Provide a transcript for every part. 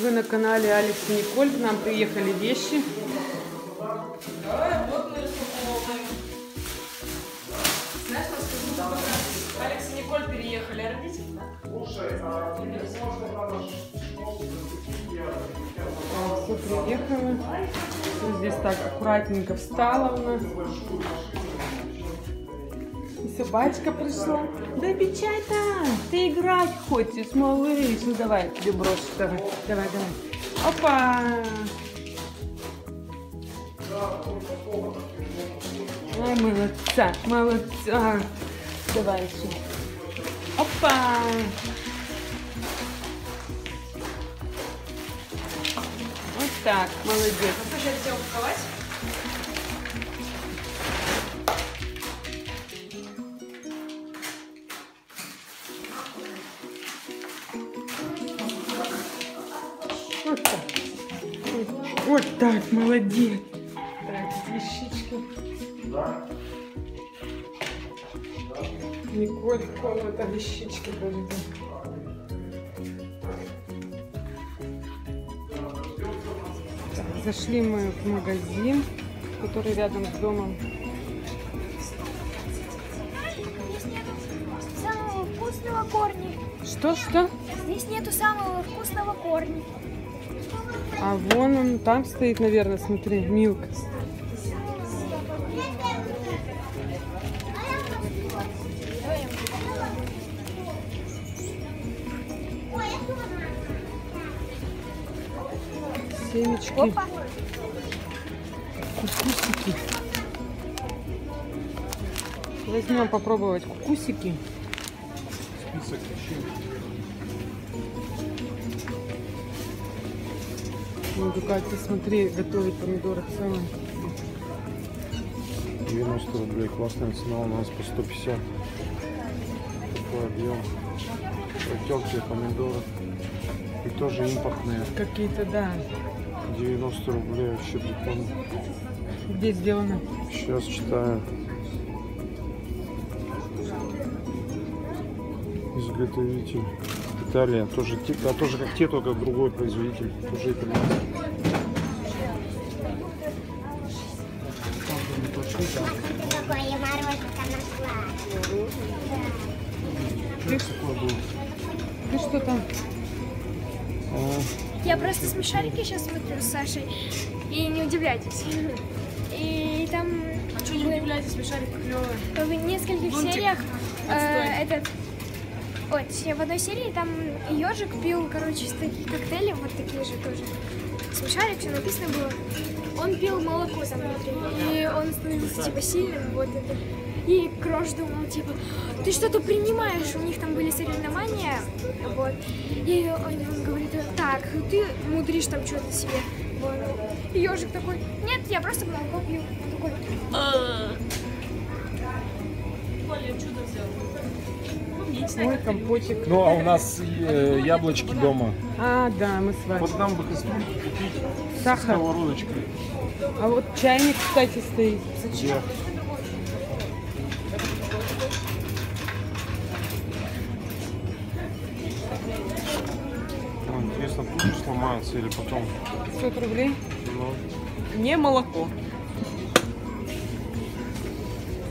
Вы на канале Алекс и Николь. К нам приехали вещи. Знаешь, Алекс и Николь переехали, а родители? Все приехало. Всё здесь так аккуратненько встала у нас. И собачка пришла. Да печата! Ты играть хочешь, малыш. Ну давай, брошу. Давай, давай, давай. Опа! Ой, молодца, молодца. Давай еще. Опа! Вот так, молодец. Слушай, это тебя Вот так, молодец. Так, вещички. Николь, это вещички тоже. Так, Зашли мы в магазин, который рядом с домом. Здесь нету самого вкусного корня. Что, что? Здесь нету самого вкусного корня. А вон он там стоит, наверное, смотри, Милк. Семечки, Опа. кукусики. Возьмем попробовать кукусики. Ну, Катя, смотри, готовит помидоры целым. 90 рублей. Классная цена у нас по 150. Такой объем. Протелки, помидоры. И тоже импортные. Какие-то, да. 90 рублей вообще прикольно. Где сделано? Сейчас читаю. Изготовитель. Италия. Тоже, а тоже как те, только другой производитель. Тоже итальянский. Какое мороженое нашла. Ты что там? Я просто смешарики сейчас смотрю с Сашей. И не удивляйтесь. И там А что не удивляйтесь, смешарик клевый. в нескольких сериях э, этот... Ой, в одной серии там ежик пил, короче, такие коктейли, вот такие же тоже. Смешарик, все написано было. Он пил молоко там внутри, и он становился типа сильным, вот это. И Крош думал, типа, ты что-то принимаешь, у них там были соревнования, вот. И он, он говорит, так, ты мудришь там что-то себе. Вот. И ежик такой, нет, я просто молоко пью. Он такой, Коля, чудо взял. Умница. Ой, компотик. Ну, а у нас э, яблочки дома. А, да, мы с вами. Вот нам бы кастрюльку купить с Сахар. сковородочкой. А вот чайник, кстати, стоит. Где? Ну, Интересно, тут сломается или потом? 500 рублей. Ну, Не молоко.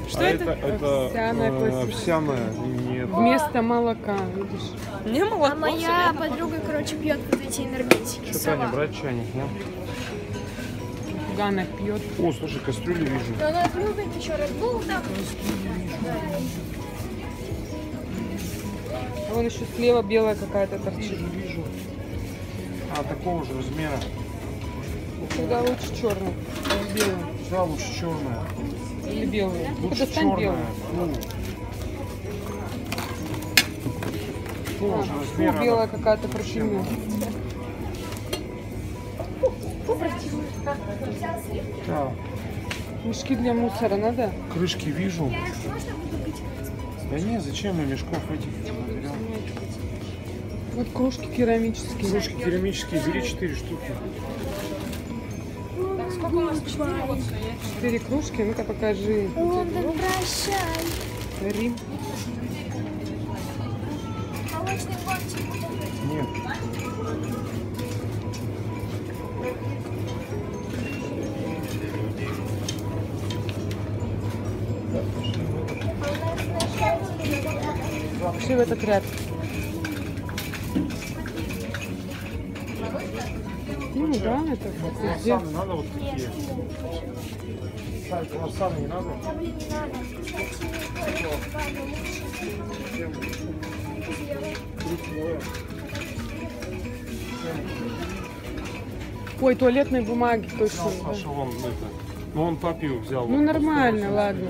Что а это? это? Овсяная э, овсяная. Нет. Вместо молока, видишь. Не молоко. а моя подруга, короче, пьет вот эти энергетики. Что, Таня, брать чайник, нет? Гана пьет. О, слушай, кастрюли вижу. Но она любит еще Red Bull там. А вон еще слева белая какая-то торчит. Вижу. А, такого же размера. Всегда лучше черный. Белый. Да, лучше черная. Или белый. Лучше Достань черная. Того же А, белая какая-то противная. Да. Мешки для мусора надо? Крышки вижу. Да не, зачем мы мешков этих? Вот кружки керамические. Кружки керамические, бери 4 штуки. Сколько у нас? Четыре водка. Четыре кружки? Ну-ка покажи. Лондон, прощай. Рим. Молочный пончик. Нет. Пошли в этот ряд. Ну да, это везде. Надо вот такие? Сань, круассаны не надо? Ой, туалетной бумаги точно. да. Саша, вон это. Ну он папе взял. Ну, вот, нормально, 181. ладно.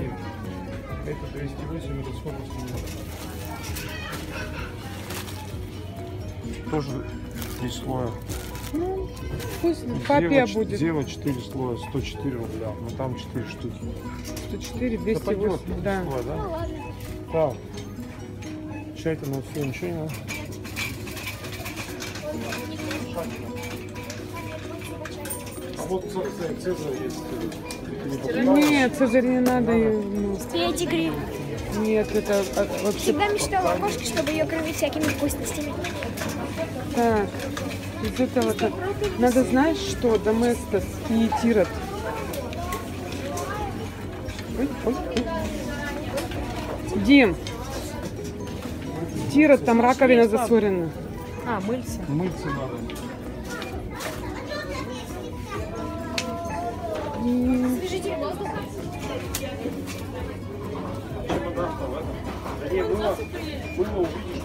Это 208, это сколько стоит? Тоже три слоя. Ну, пусть папе будет. Зева 4 слоя, 104 рубля. Ну там 4 штуки. 104, Да пойдет, 208, да. слой, да? Так. Чай-то на все, ничего не надо. А вот Цезарь есть. Нет, Цезарь не надо. ну, Педигри. Нет, это а, вообще Всегда мечтала о кошке, чтобы ее кормить всякими вкусностями. так. Из этого так. Надо знаешь что? Доместос и Тирот. Ой, ой, ой. Дим, Тирот, там раковина засорена. А, мыльца. Мыться надо. Освежитель воздуха. Не, было, было увидишь.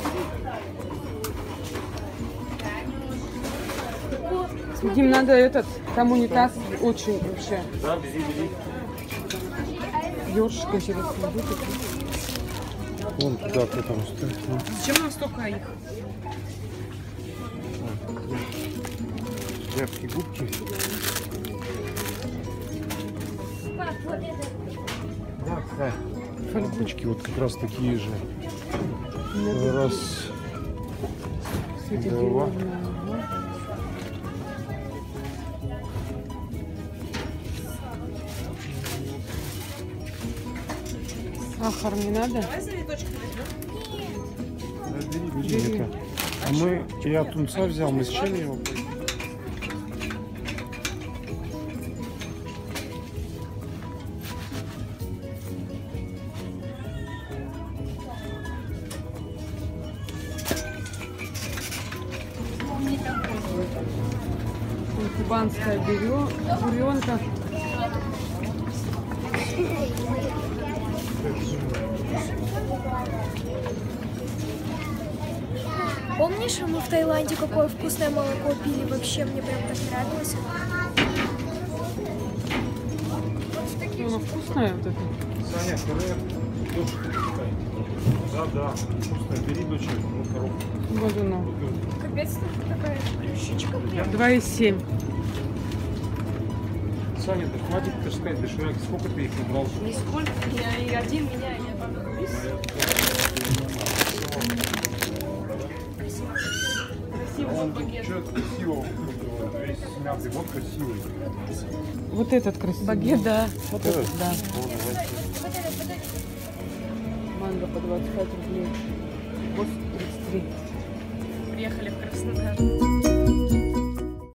Дим, надо этот, там унитаз очень вообще. Да, бери, бери. Ёршик интересно будет. Вон туда кто там стоит. ну. Зачем нам столько их? Тряпки, губки. Да, вот как раз такие же. Раз. Кстати, Сахар не надо? Давай завиточки возьмем. Бери, бери это. А мы, я тунца взял, мы с чем его? Кубанская буренка. Помнишь, мы в Таиланде какое вкусное молоко пили? Вообще мне прям так нравилось. Оно вкусное вот это. Саня, пускай. Да, да. Вкусно. Бери, дочь, ну, коробку. Вот оно. Капец, тут такая плющичка. 2,7. Саня, да хватит таскать дошираки. Сколько ты их набрал? Нисколько. Я и один меня, я. Красивый Он весь смятый, вот красивый. Вот этот красивый. Багет, да. Вот Этот? этот, да. Вот. Манго по 25 рублей. 8,33. Приехали в Краснодар.